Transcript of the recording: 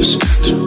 distant.